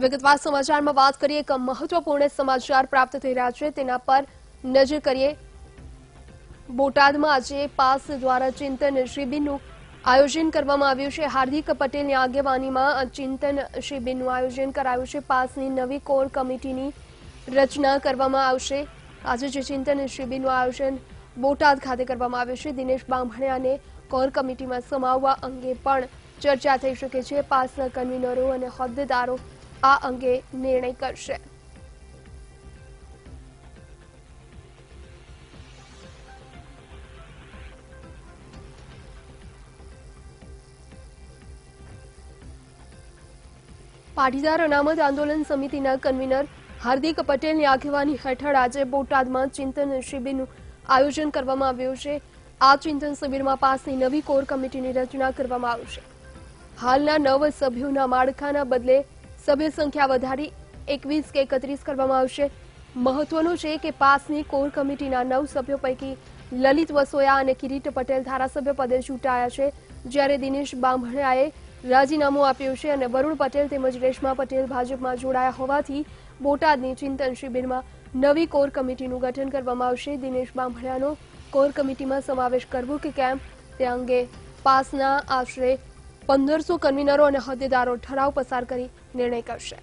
વિગતવાર સમાચારમાં વાત કરીએ એક મહત્વપૂર્ણ સમાચાર પ્રાપ્ત થઈ રહ્યા છે. તેના પર નજર કરીએ. બોટાદમાં આજે પાસ દ્વારા ચિંતન શિબિરનું આયોજન કરવામાં આવ્યું છે. હાર્દિક પટેલની આગેવાનીમાં ચિંતન શિબિરનું આયોજન કરાયું છે. પાસની નવી કોર કમિટીની રચના કરવામાં આવશે. આજે જે ચિંતન શિબિરનું આયોજન બોટાદ ખાતે કરવામાં આવ્યું છે. દિનેશ બાંભણિયાને કોર કમિટીમાં સમાવવા અંગે પણ ચર્ચા થઈ શકે છે. પાસના કન્વીનરો અને હોદ્દેદારો આ અંગે નિર્ણય કરશે. પાટીદાર અનામત આંદોલન સમિતિના કન્વીનર હાર્દિક પટેલની આગેવાની હેઠળ આજે બોટાદમાં ચિંતન શિબિરનું આયોજન કરવામાં આવ્યું છે. આ ચિંતન શિબિરમાં પાસની નવી કોર કમિટીની રચના કરવામાં આવશે. હાલના નવ સભ્યોના માળખાના બદલે સભ્ય સંખ્યા વધારી એકવીસ કે એકત્રીસ કરવામાં આવશે. મહત્વનું છે કે પાસની કોર કમિટીના નવ સભ્યો પૈકી લલિત વસોયા અને કિરીટ પટેલ ધારાસભ્ય પદે ચૂંટાયા છે. જ્યારે દિનેશ બાંભણિયાએ રાજીનામું આપ્યું છે અને વરુણ પટેલ તેમજ રેશમા પટેલ ભાજપમાં જોડાયા હોવાથી બોટાદની ચિંતન શિબિરમાં નવી કોર કમિટીનું ગઠન કરવામાં આવશે. દિનેશ બાંભણિયાનો કોર કમિટીમાં સમાવેશ કરવો કે કેમ તે અંગે પાસના આશરે પંદરસો કન્વીનરો અને હોદ્દેદારો ઠરાવ પસાર કરી નિર્ણય કરશે.